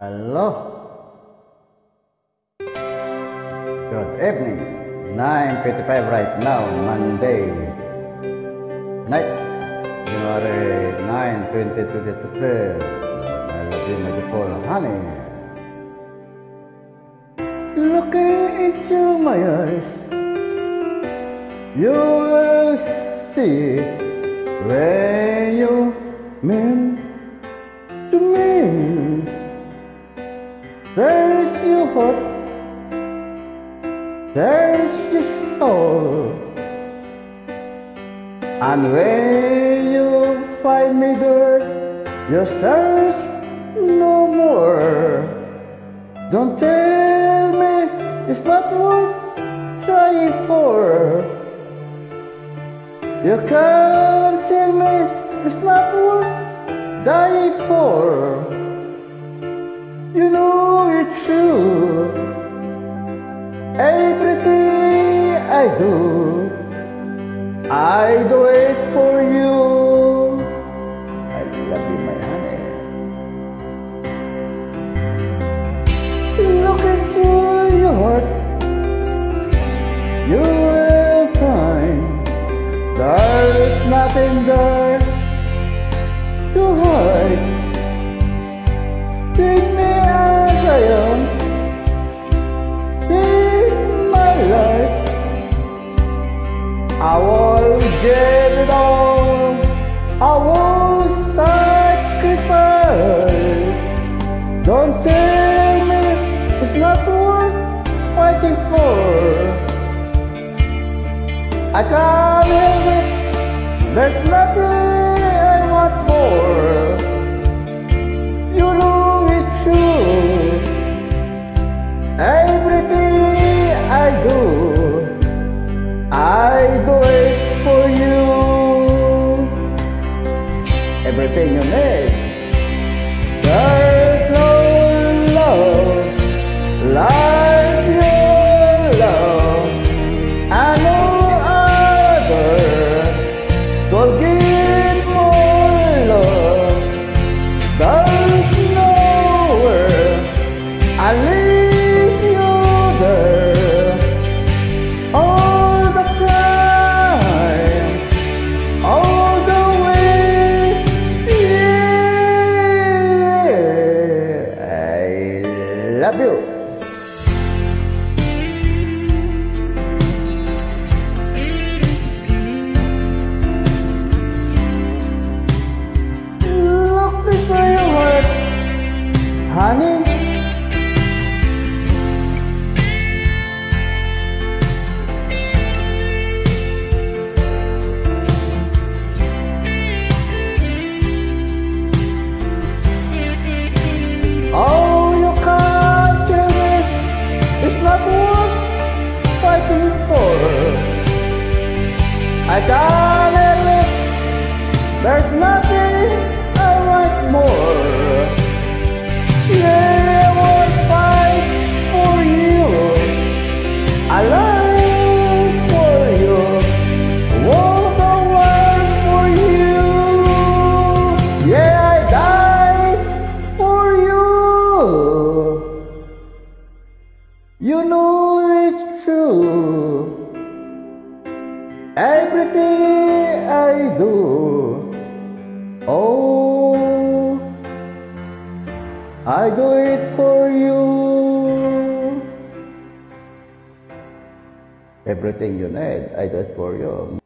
Hello. Good evening. 9.55 right now, Monday night, January uh, 9, 2023. I love you, my beautiful honey. Looking into my eyes, you will see where you mean to me. There's your heart, there's your soul. And when you find me there, you search no more. Don't tell me it's not worth trying for. You can't tell me it's not worth dying for. You know it's true. Everything I do, I do it for you. I love you, my honey. Look into your heart, you will find there's nothing there to hide. Take I will give it all. I will sacrifice. Don't tell me it's not worth fighting for. I can't help it. There's nothing Everything you need. I I help it. There's nothing Everything I do, oh, I do it for you. Everything you need, I do it for you.